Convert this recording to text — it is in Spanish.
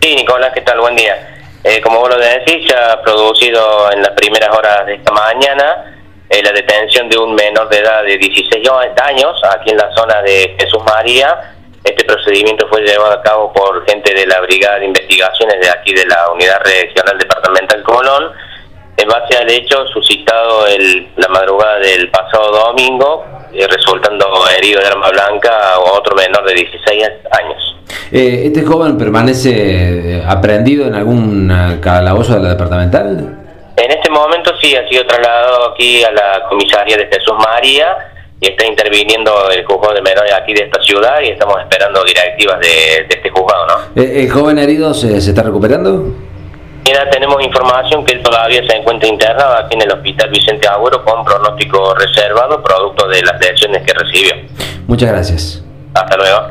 Sí, Nicolás, ¿qué tal? Buen día. Eh, como vos lo decís, ya ha producido en las primeras horas de esta mañana eh, la detención de un menor de edad de 16 años aquí en la zona de Jesús María. Este procedimiento fue llevado a cabo por gente de la Brigada de Investigaciones de aquí de la Unidad Regional Departamental Colón, en base al hecho suscitado el, la madrugada del pasado domingo, eh, resultando herido de arma blanca a otro menor de 16 años. Eh, ¿Este joven permanece eh, aprendido en algún calabozo de la departamental? En este momento sí, ha sido trasladado aquí a la comisaría de Jesús María y está interviniendo el juzgado de menores aquí de esta ciudad y estamos esperando directivas de, este juzgado, ¿no? Eh, ¿El joven herido se, se, está recuperando? Mira, tenemos información que él todavía se encuentra internado aquí en el Hospital Vicente Agüero con pronóstico reservado producto de las lesiones que recibió. Muchas gracias. Hasta luego.